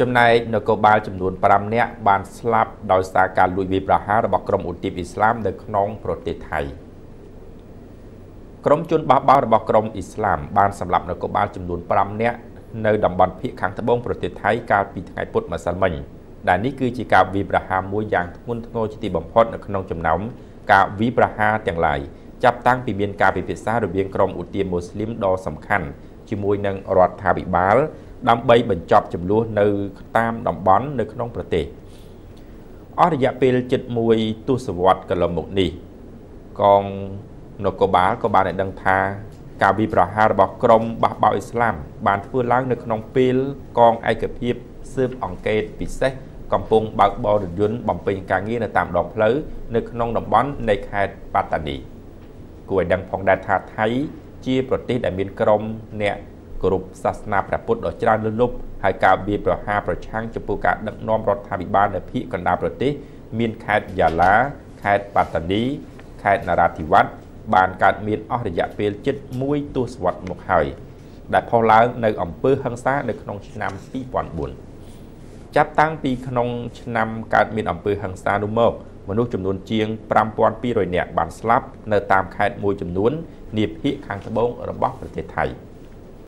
ចំណែកនគរបាលចំនួន5នាក់បានស្លាប់ដោយសារការលួចវាយប្រហាររបស់ក្រុមឧទាបអ៊ីស្លាមនៅក្នុងប្រទេសថៃក្រុមជនបះបោររបស់ក្រុមអ៊ីស្លាមបានសម្លាប់នគរបាលចំនួន5នាក់នៅតំបន់ភៀកខាងត្បូងប្រទេសថៃកាលពីថ្ងៃពុធម្សិលមិញដែលនេះគឺជាការវាយប្រហារមួយយ៉ាងធ្ងន់ធ្ងរជាទីបំផុតនៅក្នុងចំណោមការវាយប្រហារទាំងឡាយចាប់តាំងពីមានការពិភាក្សារវាងក្រុមឧទាមមូស្លីមដ៏សំខាន់ជាមួយនឹងរដ្ឋាភិបាល ដើម្បីបញ្ចប់ចំនួននៅតាមតំបន់នៅក្នុងប្រទេសអស់រយៈពេលជិត1ទសវត្សរ៍កន្លងមកនេះកងនគរបាលក៏បានឲ្យដឹងថាការវិប្រហាររបស់ក្រមបះបោអ៊ីស្លាម បានធ្វើឡើងនៅក្នុងពេលកងឯកភាពស៊ើបអង្កេតពិសេសកំពុងបើកបររថយន្តបំពេញការងារនៅតាមដងផ្លូវនៅក្នុងតំបន់នៃខេត្តប៉ាតានីគួរឲ្យដឹងផងដែរថាថៃជាប្រទេសដែលមានក្រមអ្នក គោរពសាសនាព្រះពុទ្ធដ៏ច្រើនលើសលប់ហើយការវាយប្រហារប្រឆាំងចំពោះការដឹកនាំរដ្ឋាភិបាលនៅភាគកណ្ដាលប្រទេសមានខេត្តយ៉ាឡាខេត្តប៉ាតានីខេត្តនារាធិវត្តបានកើតមានអស់រយៈពេលជិត1ទសវត្សរ៍មកហើយដែលផុសឡើងនៅអំពើហិង្សានៅក្នុងឆ្នាំ2004ចាប់តាំងពីក្នុងឆ្នាំកើតមានអំពើហិង្សានោះមកមនុស្សចំនួនជាង5200នាក់បានស្លាប់នៅតាមខេត្តមួយចំនួននាភាគខាងត្បូងរបស់ប្រទេសថៃ។